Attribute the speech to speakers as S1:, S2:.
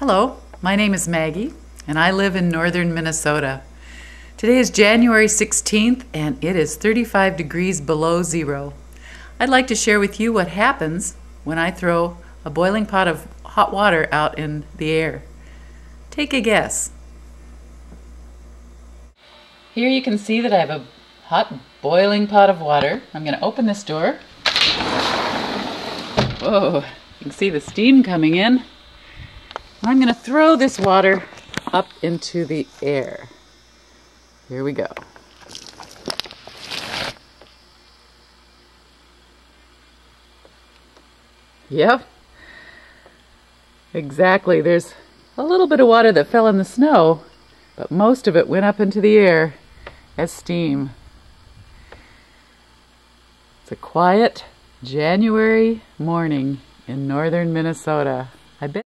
S1: Hello, my name is Maggie, and I live in northern Minnesota. Today is January 16th, and it is 35 degrees below zero. I'd like to share with you what happens when I throw a boiling pot of hot water out in the air. Take a guess. Here you can see that I have a hot boiling pot of water. I'm going to open this door. Whoa, you can see the steam coming in. I'm going to throw this water up into the air. Here we go. Yep. Exactly. There's a little bit of water that fell in the snow, but most of it went up into the air as steam. It's a quiet January morning in northern Minnesota. I bet